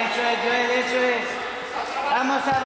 Eso es, eso es, eso es. Vamos a...